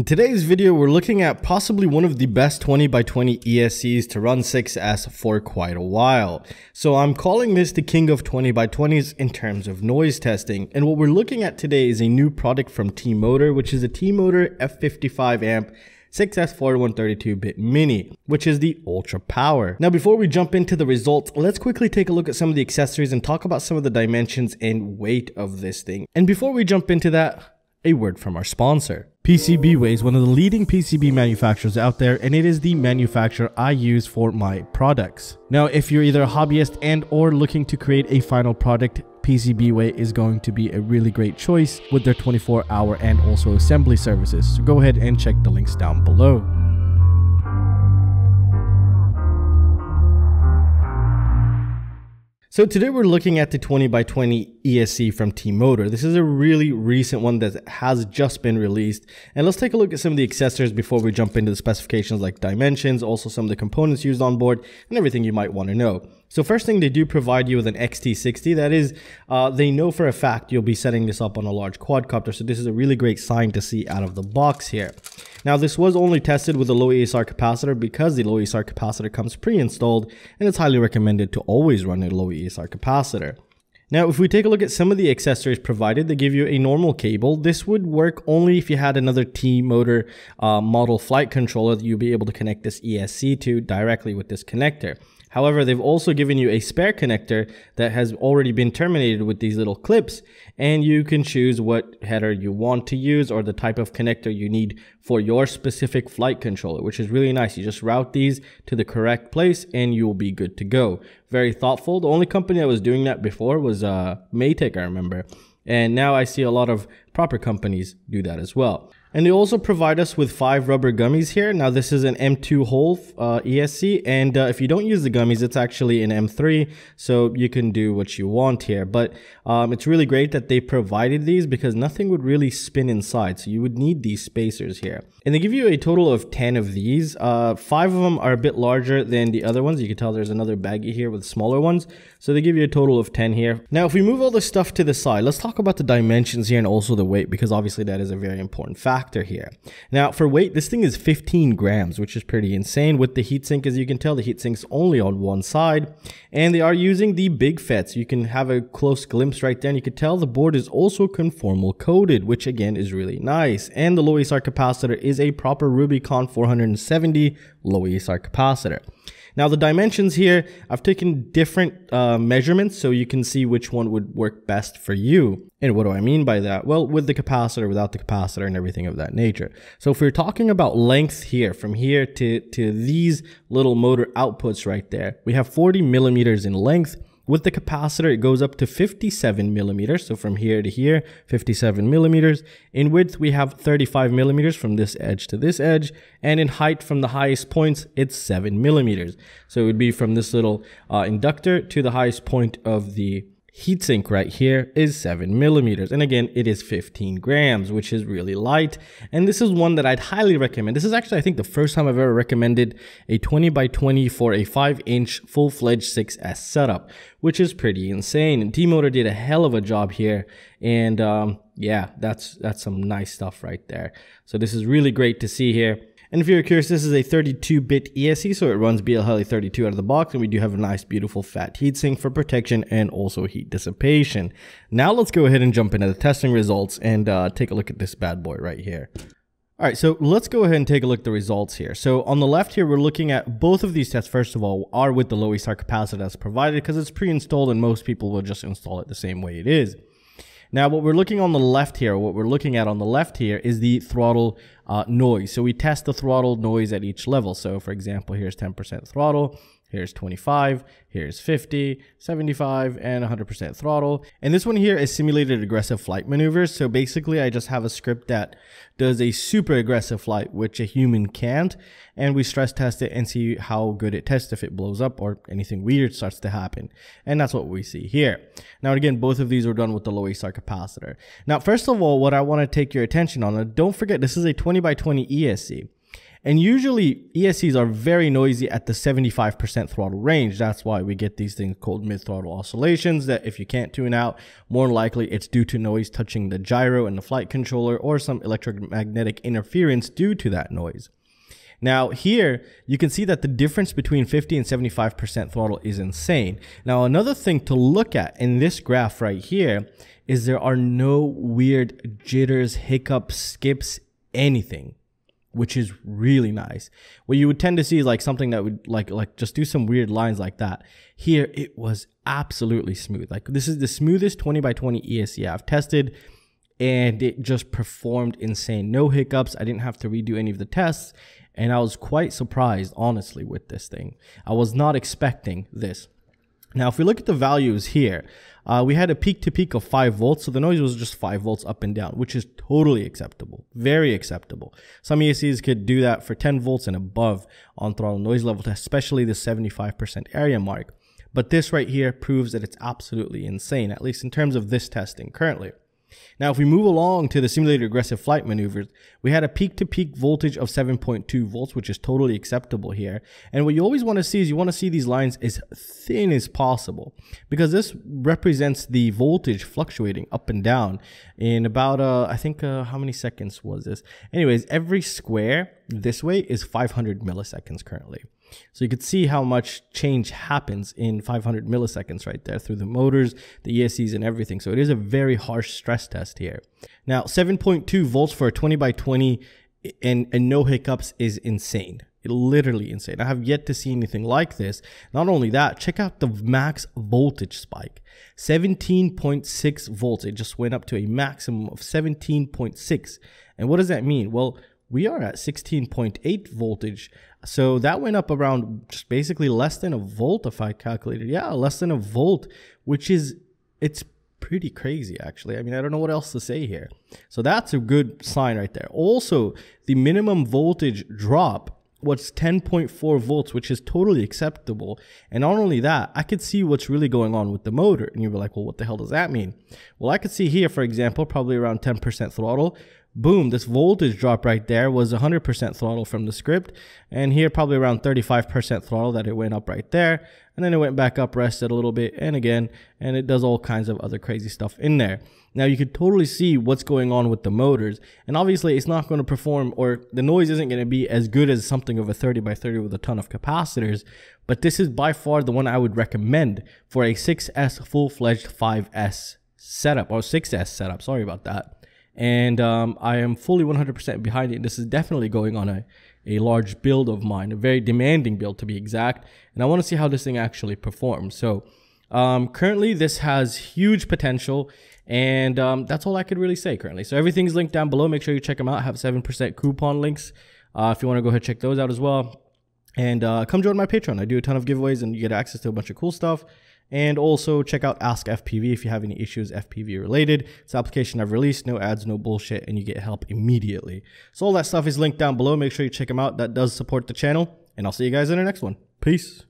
In today's video, we're looking at possibly one of the best 20 by 20 ESCs to run 6S for quite a while. So I'm calling this the king of 20 by 20s in terms of noise testing. And what we're looking at today is a new product from T-Motor, which is a T-Motor F55 amp 6S 4132-bit Mini, which is the Ultra Power. Now before we jump into the results, let's quickly take a look at some of the accessories and talk about some of the dimensions and weight of this thing. And before we jump into that, a word from our sponsor. PCBWay is one of the leading PCB manufacturers out there and it is the manufacturer I use for my products. Now if you're either a hobbyist and or looking to create a final product, PCBWay is going to be a really great choice with their 24 hour and also assembly services. So go ahead and check the links down below. So today we're looking at the 20 by 20 ESC from T-Motor. This is a really recent one that has just been released. And let's take a look at some of the accessories before we jump into the specifications like dimensions, also some of the components used on board, and everything you might want to know. So first thing, they do provide you with an XT60. That is, uh, they know for a fact you'll be setting this up on a large quadcopter. So this is a really great sign to see out of the box here. Now this was only tested with a low ESR capacitor because the low ESR capacitor comes pre-installed and it's highly recommended to always run a low ESR capacitor. Now, if we take a look at some of the accessories provided, they give you a normal cable. This would work only if you had another T-Motor uh, model flight controller that you'd be able to connect this ESC to directly with this connector. However, they've also given you a spare connector that has already been terminated with these little clips, and you can choose what header you want to use or the type of connector you need for your specific flight controller, which is really nice. You just route these to the correct place and you'll be good to go. Very thoughtful. The only company that was doing that before was uh, Matek, I remember. And now I see a lot of proper companies do that as well. And they also provide us with five rubber gummies here. Now this is an M2 hole uh, ESC and uh, if you don't use the gummies, it's actually an M3. So you can do what you want here. But um, it's really great that they provided these because nothing would really spin inside. So you would need these spacers here. And they give you a total of 10 of these. Uh, five of them are a bit larger than the other ones. You can tell there's another baggie here with smaller ones. So they give you a total of 10 here. Now, if we move all this stuff to the side, let's talk about the dimensions here and also the weight because obviously that is a very important factor here. Now, for weight, this thing is 15 grams, which is pretty insane. With the heatsink, as you can tell, the heatsink's only on one side. And they are using the big FETs. You can have a close glimpse right there. And you can tell the board is also conformal coated, which again is really nice. And the low ESR capacitor is a proper Rubycon 470 low ESR capacitor. Now the dimensions here, I've taken different uh, measurements so you can see which one would work best for you. And what do I mean by that? Well, with the capacitor, without the capacitor and everything of that nature. So if we're talking about length here, from here to, to these little motor outputs right there, we have 40 millimeters in length with the capacitor, it goes up to 57 millimeters. So from here to here, 57 millimeters. In width, we have 35 millimeters from this edge to this edge. And in height from the highest points, it's 7 millimeters. So it would be from this little uh, inductor to the highest point of the heatsink right here is 7 millimeters. And again it is 15 grams which is really light. And this is one that I'd highly recommend. This is actually I think the first time I've ever recommended a 20 by 20 for a 5 inch full-fledged 6s setup which is pretty insane. And T-Motor did a hell of a job here. And um, yeah that's that's some nice stuff right there. So this is really great to see here and if you're curious, this is a 32-bit ESC, so it runs BLHeli32 out of the box, and we do have a nice, beautiful fat heatsink for protection and also heat dissipation. Now let's go ahead and jump into the testing results and uh, take a look at this bad boy right here. All right, so let's go ahead and take a look at the results here. So on the left here, we're looking at both of these tests, first of all, are with the low ESR capacitor that's provided because it's pre-installed and most people will just install it the same way it is. Now, what we're looking on the left here, what we're looking at on the left here is the throttle uh, noise. So we test the throttle noise at each level. So for example, here's 10% throttle. Here's 25, here's 50, 75, and 100% throttle. And this one here is simulated aggressive flight maneuvers. So basically I just have a script that does a super aggressive flight, which a human can't. And we stress test it and see how good it tests if it blows up or anything weird starts to happen. And that's what we see here. Now again, both of these are done with the low ESR capacitor. Now, first of all, what I want to take your attention on, don't forget this is a 20 by 20 ESC. And usually ESCs are very noisy at the 75% throttle range. That's why we get these things called mid-throttle oscillations that if you can't tune out, more likely it's due to noise touching the gyro and the flight controller or some electromagnetic interference due to that noise. Now here, you can see that the difference between 50 and 75% throttle is insane. Now another thing to look at in this graph right here is there are no weird jitters, hiccups, skips, anything which is really nice. What you would tend to see is like something that would like like just do some weird lines like that. Here it was absolutely smooth. Like this is the smoothest 20 by 20 ESC I've tested and it just performed insane. No hiccups. I didn't have to redo any of the tests and I was quite surprised, honestly, with this thing. I was not expecting this. Now, if we look at the values here, uh, we had a peak to peak of 5 volts, so the noise was just 5 volts up and down, which is totally acceptable, very acceptable. Some ESCs could do that for 10 volts and above on throttle noise level, especially the 75% area mark. But this right here proves that it's absolutely insane, at least in terms of this testing currently. Now, if we move along to the simulated aggressive flight maneuvers, we had a peak to peak voltage of 7.2 volts, which is totally acceptable here. And what you always want to see is you want to see these lines as thin as possible because this represents the voltage fluctuating up and down in about, uh, I think, uh, how many seconds was this? Anyways, every square this way is 500 milliseconds currently. So you could see how much change happens in 500 milliseconds right there through the motors, the ESCs and everything. So it is a very harsh stress test here. Now 7.2 volts for a 20 by 20 and, and no hiccups is insane. Literally insane. I have yet to see anything like this. Not only that, check out the max voltage spike. 17.6 volts. It just went up to a maximum of 17.6. And what does that mean? Well, we are at 16.8 voltage. So that went up around just basically less than a volt if I calculated. Yeah, less than a volt, which is, it's pretty crazy actually. I mean, I don't know what else to say here. So that's a good sign right there. Also, the minimum voltage drop was 10.4 volts, which is totally acceptable. And not only that, I could see what's really going on with the motor. And you were like, well, what the hell does that mean? Well, I could see here, for example, probably around 10% throttle boom, this voltage drop right there was 100% throttle from the script. And here probably around 35% throttle that it went up right there. And then it went back up, rested a little bit, and again, and it does all kinds of other crazy stuff in there. Now you could totally see what's going on with the motors. And obviously it's not going to perform or the noise isn't going to be as good as something of a 30 by 30 with a ton of capacitors. But this is by far the one I would recommend for a 6S full-fledged 5S setup or 6S setup. Sorry about that and um, I am fully 100% behind it. This is definitely going on a, a large build of mine, a very demanding build to be exact, and I want to see how this thing actually performs. So um, currently, this has huge potential, and um, that's all I could really say currently. So everything's linked down below. Make sure you check them out. I have 7% coupon links uh, if you want to go ahead check those out as well. And uh, come join my Patreon. I do a ton of giveaways, and you get access to a bunch of cool stuff. And also check out Ask FPV if you have any issues FPV related. It's an application I've released, no ads, no bullshit, and you get help immediately. So all that stuff is linked down below. Make sure you check them out. That does support the channel. And I'll see you guys in the next one. Peace.